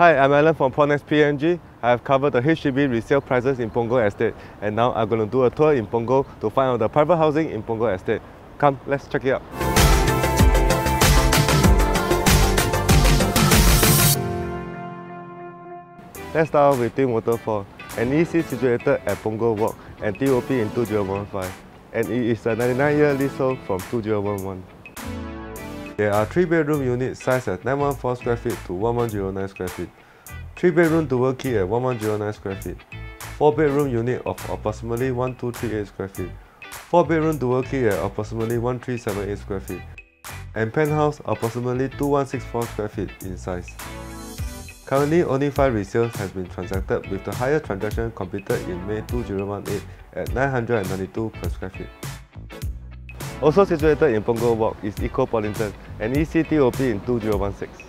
Hi, I'm Alan from PropNex PNG. I have covered the HDB resale prices in Punggol Estate and now I'm going to do a tour in Punggol to find out the private housing in Punggol Estate. Come, let's check it out. Let's start with Twin Waterfall, an EC situated at Punggol Walk and TOP in 2015 and it is a 99-year leasehold from 2011. There are 3 bedroom units sized at 914 square feet to 1109 square feet, 3 bedroom dual key at 1109 square feet, 4 bedroom unit of approximately 1238 square feet, 4 bedroom dual key at approximately 1378 square feet, and penthouse approximately 2164 square feet in size. Currently, only 5 resales has been transacted with the highest transaction completed in May 2018 at 992 per square feet. Also situated in Punggol Walk is Ecopolitan, an ECTOP in 2016.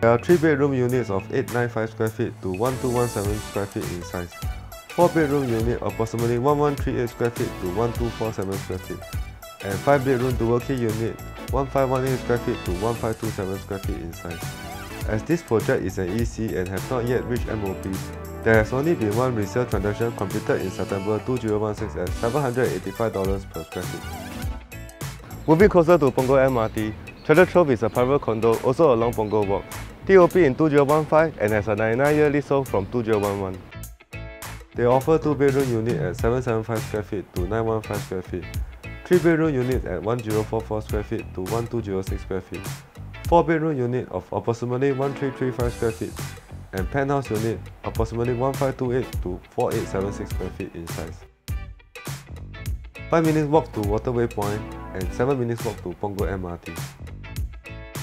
There are 3 bedroom units of 895 square feet to 1217 square feet in size. 4 bedroom unit approximately 1138 square feet to 1247 square feet. And 5 bedroom dual key unit 1518 square feet to 1527 square feet in size. As this project is an EC and has not yet reached MOP, there has only been one resale transaction completed in September 2016 at $785 per square feet. Moving closer to Punggol MRT, Treasure Trove is a private condo also along Punggol Walk. TOP in 2015 and has a 99-year leasehold from 2011. They offer 2-bedroom unit at 775 square feet to 915 square feet, 3-bedroom unit at 1044 square feet to 1206 square feet, 4-bedroom unit of approximately 1335 square feet, and penthouse unit approximately 1528 to 4876 square feet in size. 5 minutes walk to Waterway Point and 7 minutes walk to Punggol MRT.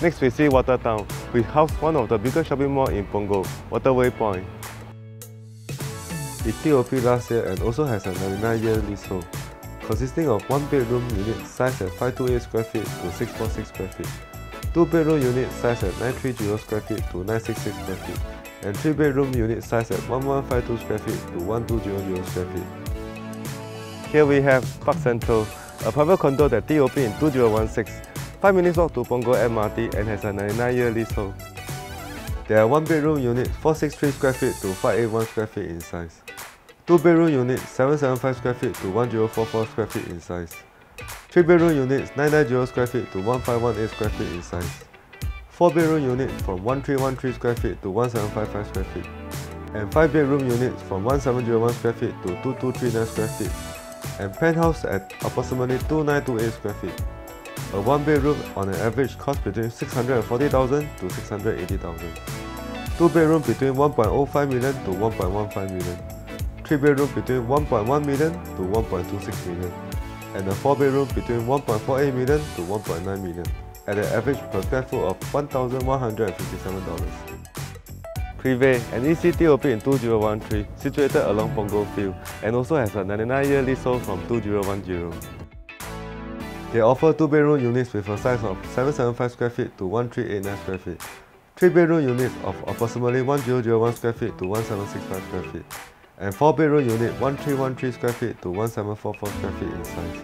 Next we see Watertown, which house one of the biggest shopping mall in Punggol, Waterway Point. It TOP last year and also has a 99-year leasehold, consisting of 1 bedroom unit sized at 528 square feet to 646 square feet, 2 bedroom unit sized at 930 square feet to 966 square feet, and 3 bedroom unit sized at 1152 square feet to 1200 square feet. Here we have Park Central, a private condo that TOP in 2016, 5 minutes walk to Punggol MRT and has a 99-year leasehold. There are 1 bedroom unit 463 square feet to 581 square feet in size. 2 bedroom unit 775 square feet to 1044 square feet in size. 3 bedroom units 990 square feet to 1518 square feet in size. 4 bedroom unit from 1313 square feet to 1755 square feet, and 5 bedroom units from 1701 square feet to 2239 square feet, and penthouse at approximately 2928 square feet. A 1 bedroom on an average cost between 640,000 to 680,000. 2 bedroom between 1.05 million to 1.15 million. 3 bedroom between 1.1 million to 1.26 million. And a 4 bedroom between 1.48 million to 1.9 million at an average per square foot of $1,157. Privé, an ECTOP in 2013, situated along Punggol Field, and also has a 99-year leasehold from 2010. They offer 2-bedroom units with a size of 775 square feet to 1389 square feet, 3-bedroom units of approximately 1001 square feet to 1765 square feet, and 4-bedroom unit 1313 square feet to 1744 square feet in size.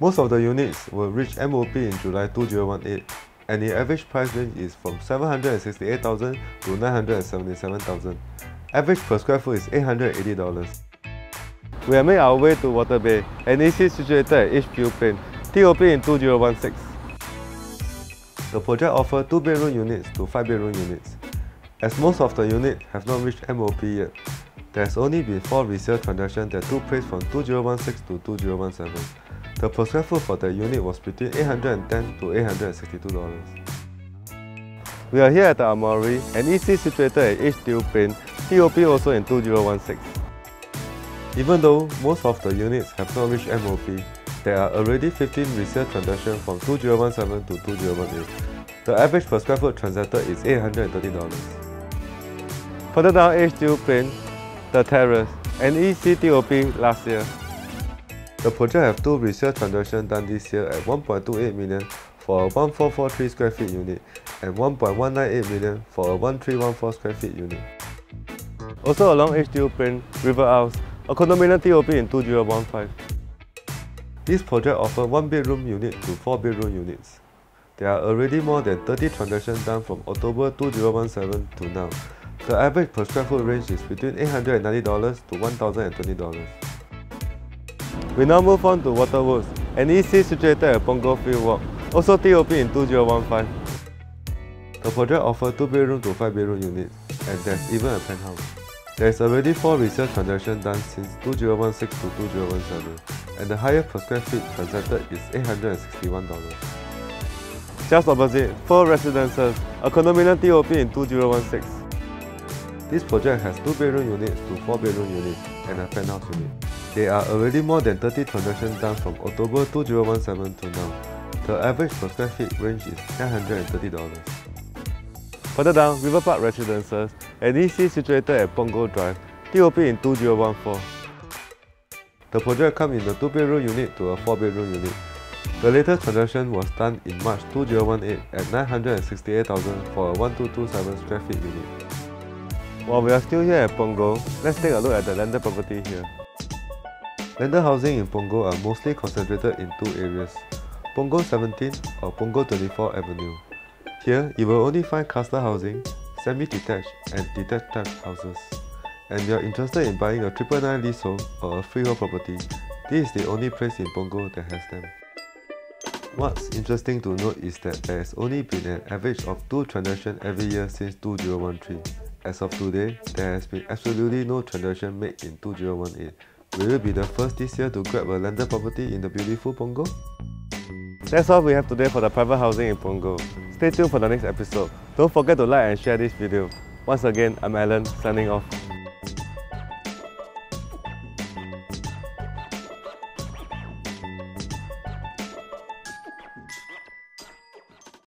Most of the units will reach MOP in July 2018 and the average price range is from 768,000 to 977,000. Average per square foot is $880. We have made our way to Water Bay, an EC situated at Edgefield Plain, TOP in 2016. The project offers 2 bedroom units to 5 bedroom units. As most of the units have not reached MOP yet, there has only been 4 resale transactions that took place from 2016 to 2017. The per square foot for the unit was between 810 to $862. We are here at the Amore, an EC situated at H. Edgefield Plain, TOP also in 2016. Even though most of the units have not reached MOP, there are already 15 resale transactions from 2017 to 2018. The average per square foot transacted is $830. Further down H. Edgefield Plain, the terrace, an EC TOP last year. The project have two resale transactions done this year at 1.28 million for a 1443 square feet unit and 1.198 million for a 1314 square feet unit. Also along Edgefield Plain, River Isles, a condominium TOP in 2015. This project offers 1 bedroom unit to 4 bedroom units. There are already more than 30 transactions done from October 2017 to now. The average per square foot range is between $890 to $1,020. We now move on to Waterwoods, an EC situated at Punggol Field Walk, also TOP in 2015. The project offers 2 bedroom to 5 bedroom units, and there's even a penthouse. There is already 4 resale transactions done since 2016 to 2017, and the highest per square feet transacted is $861. Just opposite, 4 residences, a condominium TOP in 2016. This project has 2 bedroom units to 4 bedroom units and a penthouse unit. There are already more than 30 transactions done from October 2017 to now. The average per square feet range is $930. Further down, Riverparc Residences, an EC situated at Punggol Drive, TOP in 2014. The project comes in a 2-bedroom unit to a 4-bedroom unit. The latest transaction was done in March 2018 at 968,000 for a 1227 square feet unit. While we are still here at Punggol, let's take a look at the landed property here. Landed housing in Punggol are mostly concentrated in two areas, Punggol 17 or Punggol 24 Avenue. Here, you will only find cluster housing, semi-detached and detached type houses. And if you are interested in buying a triple nine leasehold or a freehold property, this is the only place in Punggol that has them. What's interesting to note is that there has only been an average of 2 transactions every year since 2013. As of today, there has been absolutely no transaction made in 2018 Will you be the first this year to grab a landed property in the beautiful Punggol? That's all we have today for the private housing in Punggol. Stay tuned for the next episode. Don't forget to like and share this video. Once again, I'm Alan, signing off.